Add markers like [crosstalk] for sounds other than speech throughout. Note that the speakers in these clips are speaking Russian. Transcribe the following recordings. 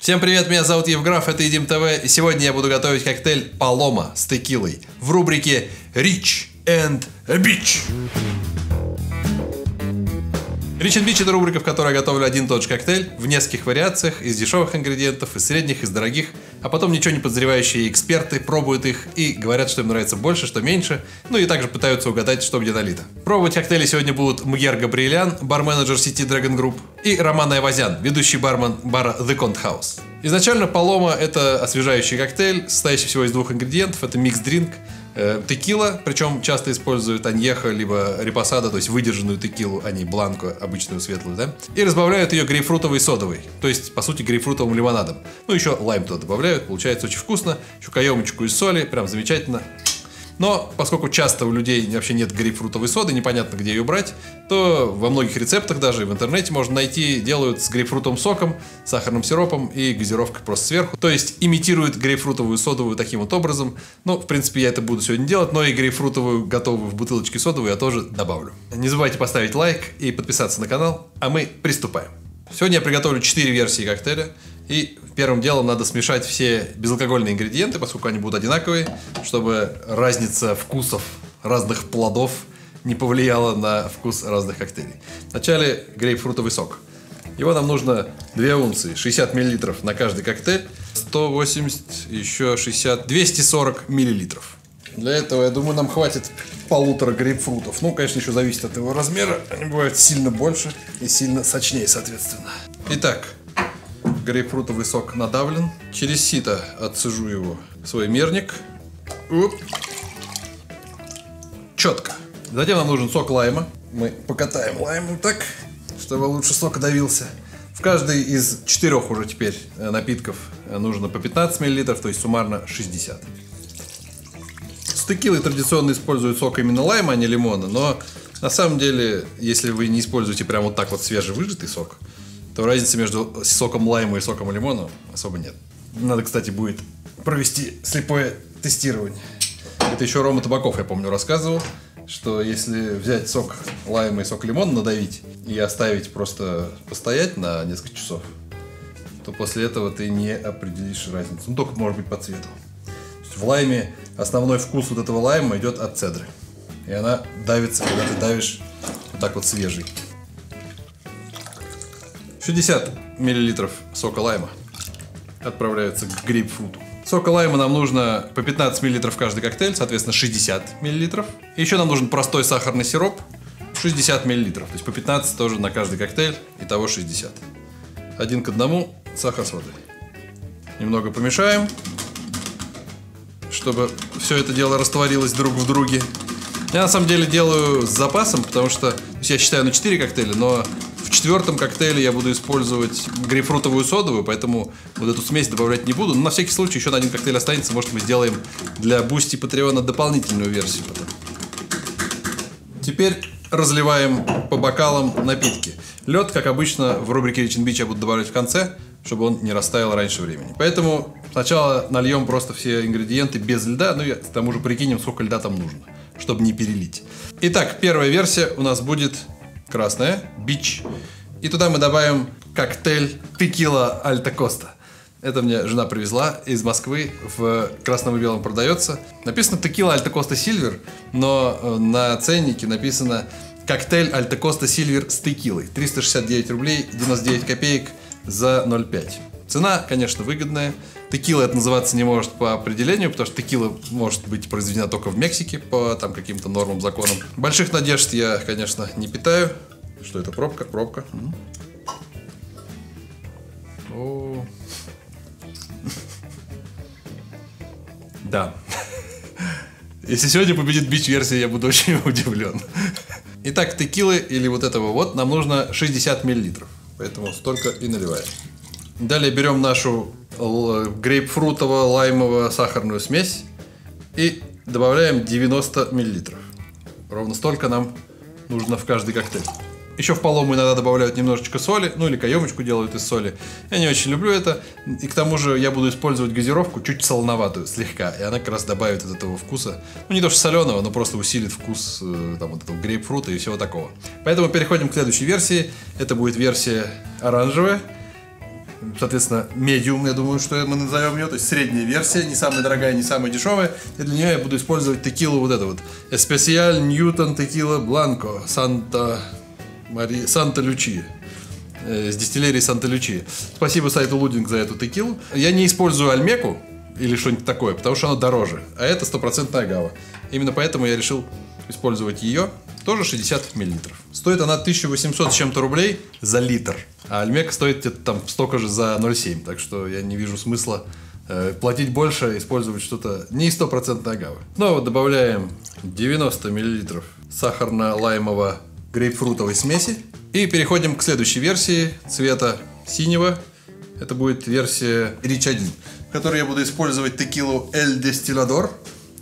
Всем привет, меня зовут Евграф, это Едим ТВ, и сегодня я буду готовить коктейль Палома с текилой в рубрике Rich and Beach. And Beach это рубрика, в которой я готовлю один тот же коктейль в нескольких вариациях, из дешевых ингредиентов, из средних, из дорогих, а потом ничего не подозревающие эксперты пробуют их и говорят, что им нравится больше, что меньше, ну и также пытаются угадать, что где налито. Пробовать коктейли сегодня будут Мгер Габриэлян, бар-менеджер сети Dragon Group, и Роман Айвазян, ведущий бармен бара The Cont House. Изначально Палома это освежающий коктейль, состоящий всего из двух ингредиентов, это микс-дринк, текила, причем часто используют аньеха, либо репосада, то есть выдержанную текилу, а не бланку, обычную светлую, да? И разбавляют ее грейпфрутовой содовой, то есть, по сути, грейпфрутовым лимонадом. Ну, еще лайм туда добавляют, получается очень вкусно. Еще каемочку из соли, прям замечательно. Но поскольку часто у людей вообще нет грейпфрутовой соды, непонятно, где ее брать, то во многих рецептах даже в интернете можно найти, делают с грейпфрутовым соком, сахарным сиропом и газировкой просто сверху. То есть имитируют грейпфрутовую содовую таким вот образом. Ну, в принципе, я это буду сегодня делать, но и грейпфрутовую готовую в бутылочке содовую я тоже добавлю. Не забывайте поставить лайк и подписаться на канал, а мы приступаем. Сегодня я приготовлю 4 версии коктейля. И первым делом надо смешать все безалкогольные ингредиенты, поскольку они будут одинаковые, чтобы разница вкусов разных плодов не повлияла на вкус разных коктейлей. Вначале грейпфрутовый сок. Его нам нужно 2 унции, 60 мл на каждый коктейль, 180, еще 60, 240 мл. Для этого, я думаю, нам хватит полутора грейпфрутов. Ну, конечно, еще зависит от его размера. Они бывают сильно больше и сильно сочнее, соответственно. Итак, грейпфрутовый сок надавлен. Через сито отсажу его в свой мерник. Оп. Четко. Затем нам нужен сок лайма. Мы покатаем лайм так, чтобы лучше сок давился. В каждый из четырех уже теперь э, напитков э, нужно по 15 мл, то есть суммарно 60. С текилой традиционно используют сок именно лайма, а не лимона, но на самом деле, если вы не используете прям вот так вот свежевыжатый сок, то разницы между соком лайма и соком лимона особо нет. Надо, кстати, будет провести слепое тестирование. Это еще Рома Табаков, я помню, рассказывал, что если взять сок лайма и сок лимона, надавить и оставить просто постоять на несколько часов, то после этого ты не определишь разницу. Ну, только, может быть, по цвету. В лайме основной вкус вот этого лайма идет от цедры. И она давится, когда ты давишь вот так вот свежий. 60 мл сока лайма отправляются к грейпфруту. Сока лайма нам нужно по 15 мл каждый коктейль, соответственно 60 мл. Еще нам нужен простой сахарный сироп 60 мл. То есть по 15 тоже на каждый коктейль, итого 60. Один к одному сахар с водой. Немного помешаем, чтобы все это дело растворилось друг в друге. Я на самом деле делаю с запасом, потому что я считаю на 4 коктейля, но в четвертом коктейле я буду использовать грейпфрутовую содовую, поэтому вот эту смесь добавлять не буду. Но на всякий случай еще на один коктейль останется. Может, мы сделаем для Boosty Patreon а дополнительную версию потом. Теперь разливаем по бокалам напитки. Лед, как обычно, в рубрике Rich Бич я буду добавлять в конце, чтобы он не растаял раньше времени. Поэтому сначала нальем просто все ингредиенты без льда, ну и к тому же прикинем, сколько льда там нужно, чтобы не перелить. Итак, первая версия у нас будет красная, бич. И туда мы добавим коктейль текила Альта Коста. Это мне жена привезла из Москвы, в красном и белом продается. Написано текила Альта Коста Сильвер, но э, на ценнике написано коктейль Альта Коста Сильвер с текилой. 369 рублей 99 копеек за 0,5. Цена, конечно, выгодная. Текила это называться не может по определению, потому что текила может быть произведена только в Мексике по там каким-то нормам, законам. Больших надежд я, конечно, не питаю. Что это? Пробка? Пробка. О. [laughs] Да. Если сегодня победит бич-версия, я буду очень [laughs] удивлен. Итак, текилы или вот этого вот нам нужно 60 миллилитров. Поэтому столько и наливаем. Далее берем нашу грейпфрутово-лаймово-сахарную смесь и добавляем 90 миллилитров. Ровно столько нам нужно в каждый коктейль. Еще в полому иногда добавляют немножечко соли, ну или каемочку делают из соли. Я не очень люблю это. И к тому же я буду использовать газировку чуть солоноватую, слегка. И она как раз добавит от этого вкуса. Ну не то что соленого, но просто усилит вкус э, там, вот этого грейпфрута и всего такого. Поэтому переходим к следующей версии. Это будет версия оранжевая. Соответственно, медиум, я думаю, что мы назовем ее, то есть средняя версия, не самая дорогая, не самая дешевая. И для нее я буду использовать текилу вот это вот. Especial Newton Tequila Blanco Санта Мари... Санта Лючия с дистиллерии Санта-Лючия. Спасибо сайту Лудинг за эту текилу. Я не использую альмеку или что-нибудь такое, потому что она дороже. А это стопроцентная агава. Именно поэтому я решил использовать ее. Тоже 60 миллилитров. Стоит она 1800 с чем-то рублей за литр. А альмека стоит там столько же за 0,7. Так что я не вижу смысла э, платить больше, использовать что-то не стопроцентной агавы. Снова добавляем 90 миллилитров сахарно-лаймово-грейпфрутовой смеси. И переходим к следующей версии цвета синего. Это будет версия Rich 1, в которой я буду использовать текилу El Destilador.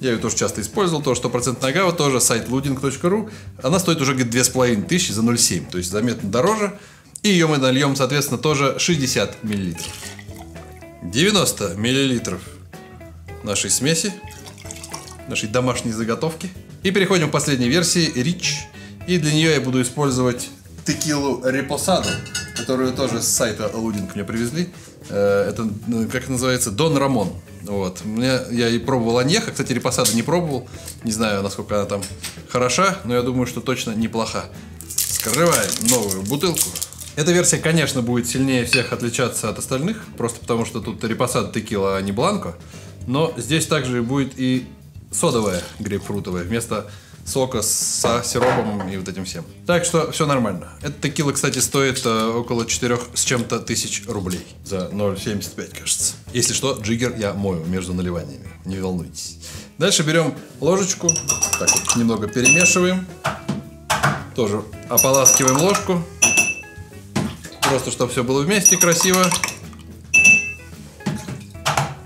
Я ее тоже часто использовал, тоже стопроцентная агава, тоже сайт loading.ru. Она стоит уже где-то 2500 за 0,7, то есть заметно дороже. И ее мы нальем, соответственно, тоже 60 миллилитров. 90 миллилитров нашей смеси, нашей домашней заготовки. И переходим к последней версии, Rich. И для нее я буду использовать текилу Репосадо, которую тоже с сайта Лудинг мне привезли. Э, это, ну, как называется, Дон Рамон. Вот. Мне, я и пробовал Аньеха, кстати, Репосадо не пробовал. Не знаю, насколько она там хороша, но я думаю, что точно неплоха. Скрываем новую бутылку. Эта версия, конечно, будет сильнее всех отличаться от остальных, просто потому что тут Репосадо текила, а не Бланко. Но здесь также будет и содовая грейпфрутовая вместо сока со сиропом и вот этим всем. Так что все нормально. Эта текила, кстати, стоит э, около 4 с чем-то тысяч рублей за 0,75, кажется. Если что, джиггер я мою между наливаниями, не волнуйтесь. Дальше берем ложечку, так вот немного перемешиваем. Тоже ополаскиваем ложку. Просто, чтобы все было вместе красиво.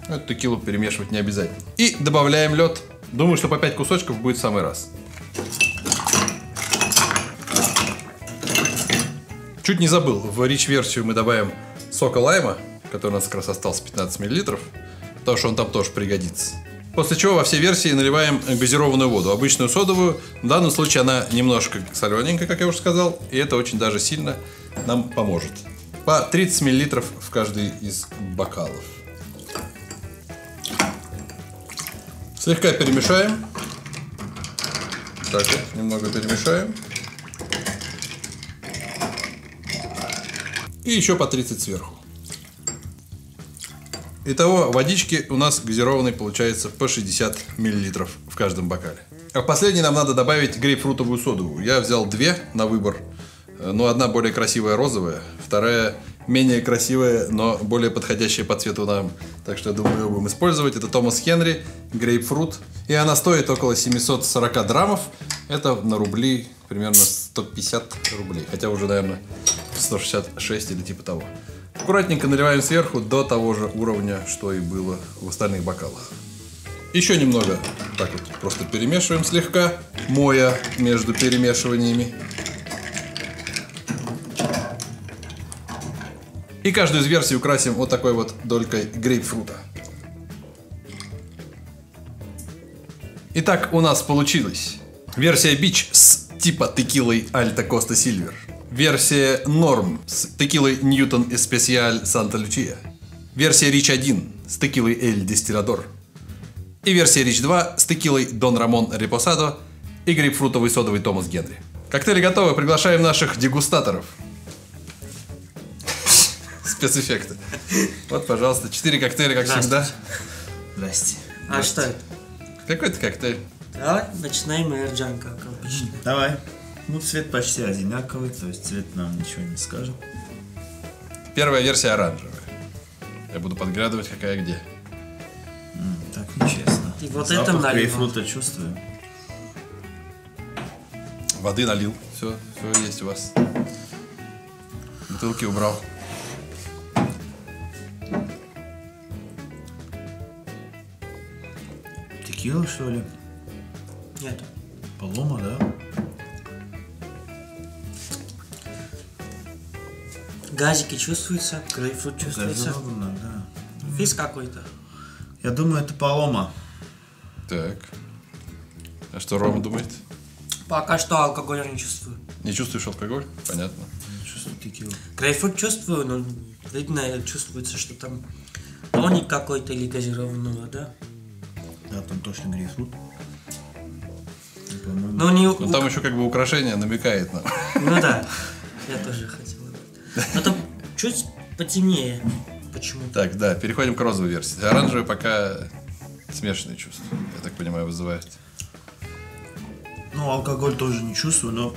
Эту текилу перемешивать не обязательно. И добавляем лед. Думаю, что по 5 кусочков будет в самый раз. Чуть не забыл, в рич-версию мы добавим сока лайма, который у нас как раз остался 15 мл, потому что он там тоже пригодится. После чего во все версии наливаем газированную воду, обычную содовую. В данном случае она немножко солененькая, как я уже сказал, и это очень даже сильно нам поможет. По 30 мл в каждый из бокалов. Слегка перемешаем. Так немного перемешаем. И еще по 30 сверху. Итого водички у нас газированной получается по 60 мл в каждом бокале. А последний нам надо добавить грейпфрутовую соду. Я взял две на выбор. Но одна более красивая розовая, вторая менее красивая, но более подходящая по цвету нам. Так что я думаю, ее будем использовать. Это Томас Хенри, грейпфрут. И она стоит около 740 драмов. Это на рубли примерно 150 рублей. Хотя уже, наверное, 166 или типа того. Аккуратненько наливаем сверху до того же уровня, что и было в остальных бокалах. Еще немного так вот просто перемешиваем слегка, моя между перемешиваниями. И каждую из версий украсим вот такой вот долькой грейпфрута. Итак, у нас получилось версия Бич с типа текилой Alta Costa Silver. Версия Норм с текилой Ньютон Especial Santa Lucia. Версия Rich 1 с текилой El Destilador. И версия Rich 2 с текилой Don Ramon Reposado и грейпфрутовой содовой Thomas Henry. Коктейли готовы, приглашаем наших дегустаторов. Спецэффекты. Вот, пожалуйста, четыре коктейля, как всегда. Здрасте. А что это? Какой-то коктейль. Давай начинаем Эрджан, как обычно. Давай. Ну, цвет почти одинаковый, то есть цвет нам ничего не скажет. Первая версия оранжевая. Я буду подглядывать, какая где. М, так нечестно. И вот Запах это налил. грейпфрута чувствую. Воды налил. Все, все есть у вас. Бутылки убрал. Текила, что ли? Нет. Полома, да? Газики чувствуются, грейпфрут чувствуется. Газировано, да. Физ какой-то. Я думаю, это полома. Так. А что Рома думает? Пока что алкоголя не чувствую. Не чувствуешь алкоголь? Понятно. чувствую текилу. Грейпфрут чувствую, но видно, чувствуется, что там тоник какой-то или газированная вода. Да, там точно грейпфрут. Но не... Ну там еще как бы украшение намекает нам. Ну да, я тоже хотел. Но там чуть потемнее. Почему? Так, да, переходим к розовой версии. Оранжевый пока смешанные чувства, я так понимаю, вызывает. Ну, алкоголь тоже не чувствую, но...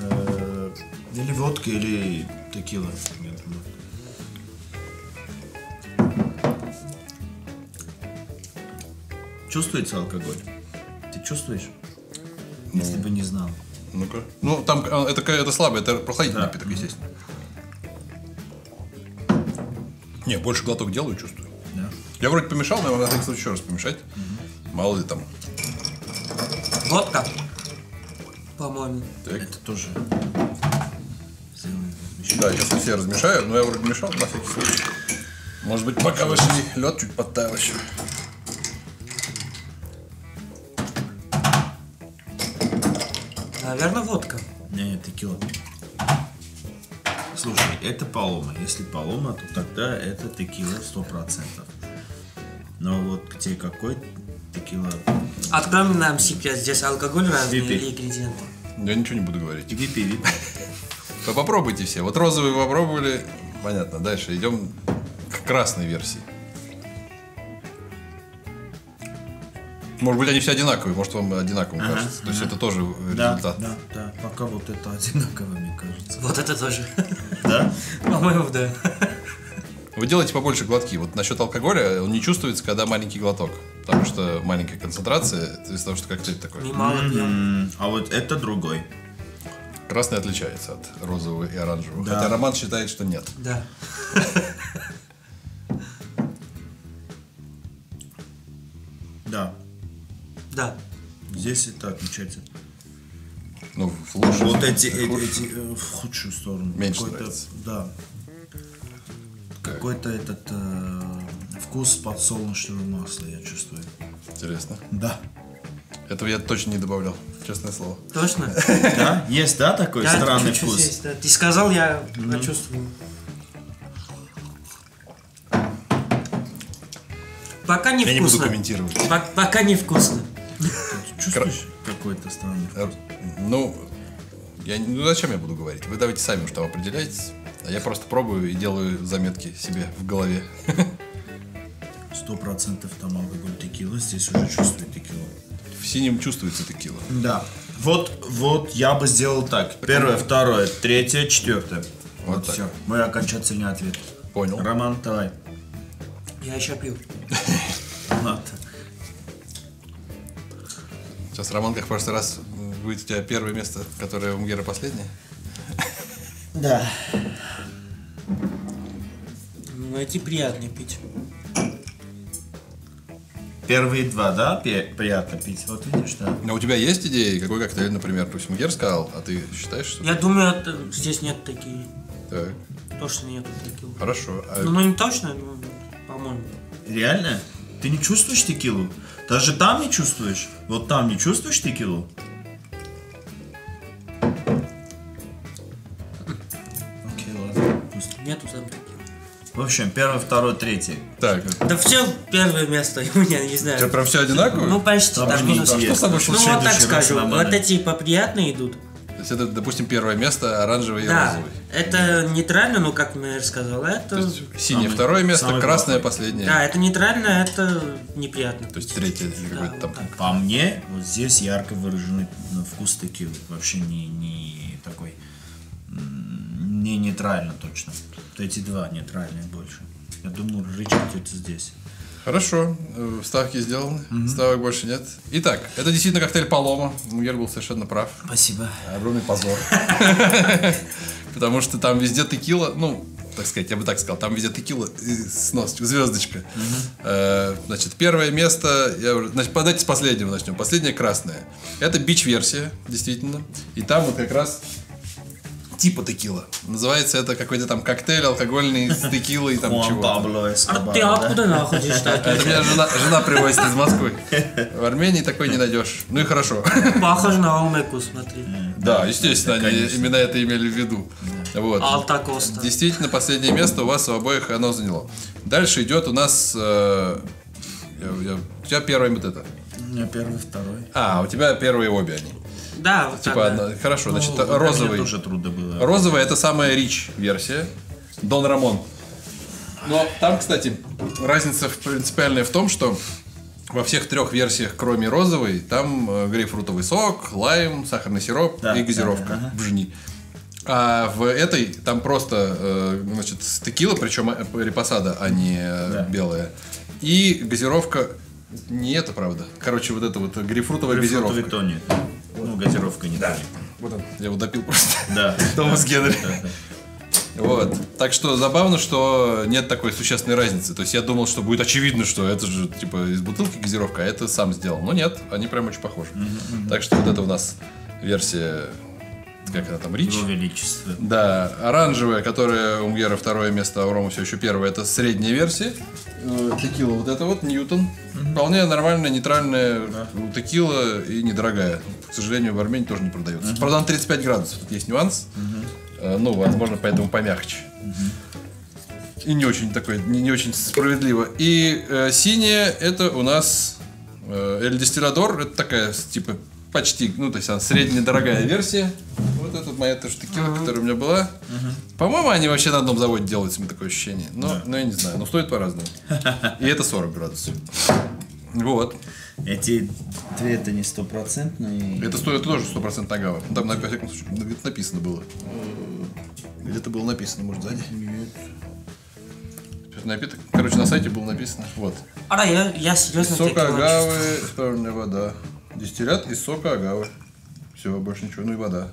э, или водка, или текила. я Чувствуется алкоголь? Ты чувствуешь? Если бы не знал. Ну-ка. Ну, там э, это, это слабо, это прохладительный Да. напиток, естественно. Не, больше глоток делаю, чувствую. Да. Я вроде помешал, но надо кстати, еще раз помешать. Мало ли там. Водка. По-моему. Так. Это тоже Да, сейчас я все размешаю, но я вроде мешал на всякий случай. Может быть, пока вышли, лед чуть подтаял еще. Наверное, водка. Не, не, текила. Слушай, это палома. Если палома, то тогда это текила 100%. Но вот где какой текила... Открой нам секрет. Здесь алкоголь разный Выпей. или ингредиенты. Я ничего не буду говорить. Випи, випи. Вы попробуйте все. Вот розовый вы попробовали. Понятно. Дальше идем к красной версии. Может быть, они все одинаковые, может, вам одинаковым Ага, кажется. То есть это тоже Да, результат. да, да. Пока вот это одинаково, мне кажется. Вот это тоже. Да? По-моему, да. Вы делаете побольше глотки. Вот насчет алкоголя он не чувствуется, когда маленький глоток. Потому что маленькая концентрация, то из того, что коктейль такой. Немало пьем. М, А вот это другой. Красный отличается от розового и оранжевого. Да. Хотя Роман считает, что нет. Да. [laughs] 10 так, получается. Ну, в лучшую Вот эти, эти, эти, в худшую сторону. Меньше нравится. Да. Какой-то этот э, вкус подсолнечного масла я чувствую. Интересно. Да. Этого я точно не добавлял, честное слово. Точно? [laughs] Да? Есть, да, такой Да, странный вкус? есть, да. Ты сказал, я ну. почувствовал. Пока не Я не буду комментировать. Пок- Пока не вкусно. Чувствуешь какой-то странный Э, вкус? Ну, я, ну, зачем я буду говорить? Вы давайте сами уж там определяйтесь. А я просто пробую и делаю заметки себе в голове. Сто процентов там алкоголь текила, здесь уже чувствую текилу. В синем чувствуется текила. Да. Вот, вот я бы сделал так. Первое, второе, третье, четвертое. Вот Вот, так. все. Мой окончательный ответ. Понял. Роман, давай. Я еще пью. [laughs] Ладно. Сейчас, Роман, как в прошлый раз, будет у тебя первое место, которое у Мгера последнее. Да. Ну, эти приятные пить. Первые два, да, приятно пить. Вот видишь, да. Но у тебя есть идеи, какой коктейль, например, пусть Мгер сказал, а ты считаешь, что... Я думаю, это, здесь нет такие. Так, Точно нету таких. хорошо. А Ну, ну, не точно, но, по-моему. Реально? Ты не чувствуешь текилу? Даже там не чувствуешь? Вот там не чувствуешь текилу? Окей, ладно. Пусть. Нету там таких. В общем, первое, второе, третье. Так, Да все первое место [laughs] у меня, не у тебя знаю. прям все одинаково? Ну, почти. Там не минус. там что с тобой Ну, вот так скажу. Вот эти поприятные идут. То есть это, допустим, первое место, оранжевый и Да, розовый. это нейтрально, ну, как мэр сказал, это... То есть синее Самый- второе место, самый красное плохой. последнее. Да, это нейтрально, это неприятно. То есть третье Да, какое-то там. так. По мне, вот здесь ярко выраженный ну, вкус текилы. Вообще не, не такой... Не нейтрально точно. Вот эти два нейтральные больше. Я думаю, рычаг где-то здесь. Хорошо, э, ставки сделаны, ставок больше нет. Итак, это действительно коктейль Палома. Мугер был совершенно прав. Спасибо. Огромный позор. [laughs] Потому что там везде текила, ну, так сказать, я бы так сказал, там везде текила с носочкой, звездочка. Э, Значит, первое место, я уже, значит, давайте с последнего начнем. Последнее красное. Это бич-версия, действительно. И там вот как раз типа текила. Называется это какой-то там коктейль алкогольный с текилой там. Пабло А ты да? откуда находишь [laughs] Это такие? меня жена, жена привозит из Москвы. В Армении такой не найдешь. Ну и хорошо. Похож на Омеку, смотри. Да, естественно, они именно это имели в виду. Вот. Алта Коста. Действительно, последнее место у вас у обоих оно заняло. Дальше идет у нас... э, я- я- у тебя первый вот это. У меня первый, второй. А, у тебя первые обе они. Да, вот Типа, так, да. одна- хорошо, значит, Ну, для меня розовый. тоже трудно было. Розовая это самая рич версия. Дон Рамон. Но там, кстати, разница в- принципиальная в том, что во всех трех версиях, кроме розовой, там э, грейпфрутовый сок, лайм, сахарный сироп Да, и газировка да, ага. бжни. А в этой там просто, э, значит, текила, причем э, репосада, а не Да. белая. И газировка, не это, правда. Короче, вот это вот грейпфрутовая газировка. тоник. Газировка не тоник. Вот он, я его допил просто. [laughs] Да. [laughs] Томас Генри. Да, да. Вот. Так что забавно, что нет такой существенной разницы. То есть я думал, что будет очевидно, что это же типа из бутылки газировка, а это сам сделал. Но нет, они прям очень похожи. Так что вот это у нас версия, как она там, Рич. Его величество. Да, оранжевая, которая у Мгера второе место, а у Рома все еще первое, это средняя версия. Э, Текила вот это вот, Ньютон. Вполне нормальная, нейтральная ну, текила и недорогая. К сожалению, в Армении тоже не продается. Правда, на 35 градусов. Тут есть нюанс. Э, Ну, возможно, поэтому помягче. И не очень такой, не, не очень справедливо. И э, синяя это у нас э, Эль Дистилладор. Это такая, типа, почти, ну, то есть она средняя дорогая версия. Вот это моя тоже текила, которая у меня была. По-моему, они вообще на одном заводе делаются, у меня такое ощущение. Но, но я не знаю, но стоит по-разному. И это 40 градусов. Вот. Эти две это не стопроцентные. Это стоит тоже 100% агава. Там, на всяком случае, где-то написано было. Где-то было написано, может, сзади? Нет. Напиток. Короче, на сайте было написано. Вот. Ара, я, я серьезно Сок текила агавы, стороная вода. Дистиллят из сока агавы. Все, больше ничего. Ну и вода.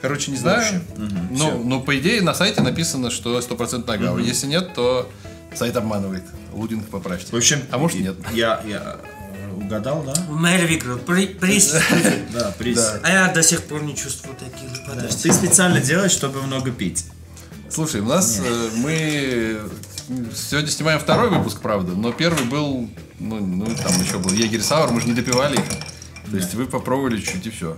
Короче, не знаю. но, но по идее на сайте написано, что 100% агава. Если нет, то сайт обманывает. Лудинг поправьте. В общем, а может нет. Я, я э, угадал, да? Мэр выиграл. При- приз. [laughs] Да, приз. Да. А я до сих пор не чувствую такие. Подожди. Ты специально делаешь, чтобы много пить. Слушай, у нас э, мы сегодня снимаем второй выпуск, правда, но первый был, ну, ну там еще был Егерь Сауэр, мы же не допивали их. То есть вы попробовали чуть и все.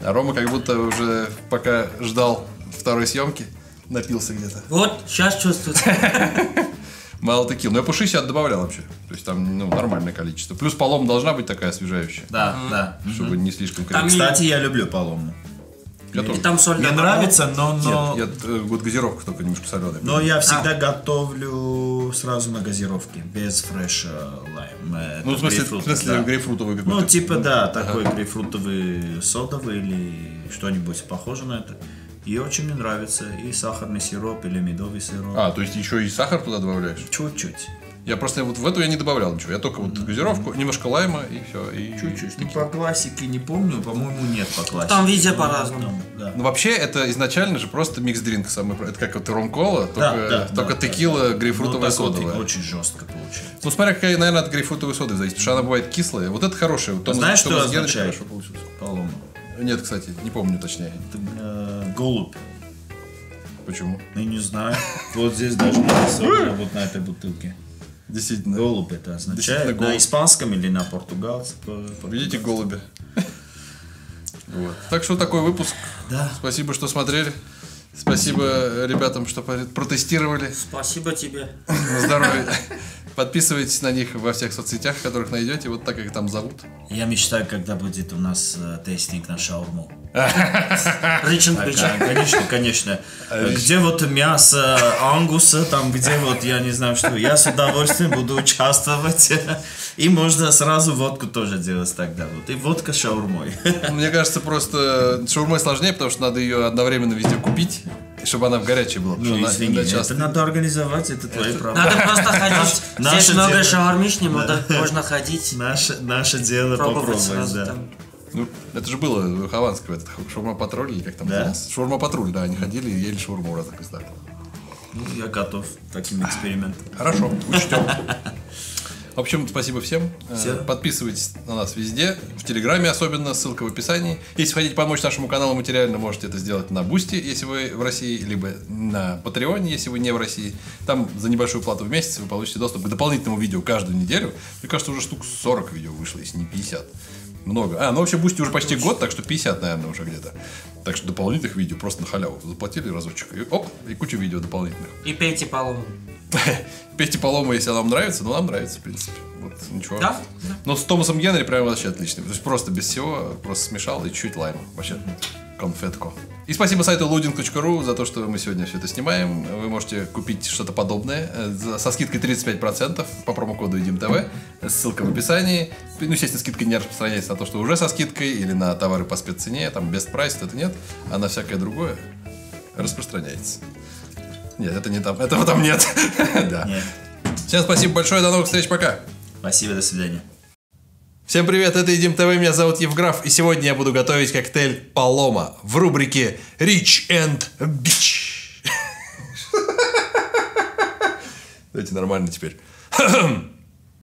А Рома как будто уже пока ждал второй съемки, напился где-то. Вот, сейчас чувствую. [laughs] Мало таких. Но я пушиси добавлял вообще. То есть там ну, нормальное количество. Плюс полом должна быть такая освежающая, Да, да. чтобы не слишком крепко. Кстати, я люблю полому. Я тоже. И там соль Мне добавил. нравится, но, но, Нет, я, э, вот газировка только немножко соленая. но я всегда готовлю сразу на газировке, без фреша лайм. э, ну, в смысле, в грейпфрута, смысле да. грейпфрутовый какой-то. Ну, типа, да, такой грейпфрутовый содовый или что-нибудь похоже на это. И очень мне нравится. И сахарный сироп, или медовый сироп. А, то есть еще и сахар туда добавляешь? Чуть-чуть. Я просто вот в эту я не добавлял ничего. Я только вот газировку, немножко лайма и все. И Чуть-чуть. Ну, по классике не помню, по-моему, нет по классике. Там везде Ну, по-разному. Да. Ну, вообще, это изначально же просто микс-дринк. Самый, про- это как вот ром-кола, только, Да, да, только да, текила, да. грейпфрутовая Ну, так вот содовая. Очень жестко получается. Ну, смотря какая, наверное, от грейпфрутовой соды зависит. Потому что она бывает кислая. Вот это хорошая. Вот Знаешь, что означает? хорошо получился. Полому. Нет, кстати, не помню точнее. Это, э, голубь. Почему. Ну, не знаю. Вот здесь даже написано, [laughs] вот на этой бутылке. Действительно. Голубь это означает. На испанском или на португальском. Видите голуби. Вот. Так что такой выпуск. Да. Спасибо, что смотрели. Спасибо ребятам, что протестировали. Спасибо тебе. На здоровье. [laughs] Подписывайтесь на них во всех соцсетях, которых найдете, вот так, как их там зовут. Я мечтаю, когда будет у нас э, тестинг на шаурму. [laughs] А, Бича. Конечно, конечно. Где вот мясо ангуса, там где вот, я не знаю что, я с удовольствием буду участвовать. И можно сразу водку тоже делать тогда вот. И водка с шаурмой. [laughs] Мне кажется, просто шаурмой сложнее, потому что надо ее одновременно везде купить, чтобы она в горячей была. Ну, извини, это часто- надо организовать, это твои проблемы. Надо просто [laughs] ходить. Наше Здесь много шаурмични, можно ходить. Наше, наше дело Пробовать попробовать, сразу да. там. Ну, это же было у Хованского, этот шаурма-патруль, или как там Да? Шаурма-патруль, да, они ходили и ели шаурму в разных местах. Ну, я готов к таким [laughs] экспериментам. Хорошо, учтем. В общем, спасибо всем. Э, Всё. Подписывайтесь на нас везде, в Телеграме особенно, ссылка в описании. Если хотите помочь нашему каналу материально, можете это сделать на Boosty, если вы в России, либо на Patreon е, если вы не в России. Там за небольшую плату в месяц вы получите доступ к дополнительному видео каждую неделю. Мне кажется, уже штук 40 видео вышло, если не 50. Много. А, ну вообще Boosty уже почти год, так что 50, наверное, уже где-то. Так что дополнительных видео просто на халяву. Заплатили разочек. И оп, и куча видео дополнительных. И пейте Палому. [laughs] Пейте Палому, если она вам нравится, но нам нравится, в принципе. Вот ничего. Да? Да. Но с Томасом Генри прям вообще отличный. То есть просто без всего, просто смешал и чуть лайма. Вообще конфетку. И спасибо сайту loading.ru за то, что мы сегодня все это снимаем. Вы можете купить что-то подобное э, со скидкой 35% по промокоду ТВ. Ссылка в описании. Ну, естественно, скидка не распространяется на то, что уже со скидкой или на товары по спеццене. Там best price это нет, а на всякое другое распространяется. Нет, это не там. Этого там нет. [laughs] Да. Всем спасибо большое, до новых встреч, пока. Спасибо, до свидания. Всем привет, это Едим ТВ, меня зовут Евграф, и сегодня я буду готовить коктейль Палома в рубрике Rich and Beach. [laughs] Давайте нормально теперь. [clears throat]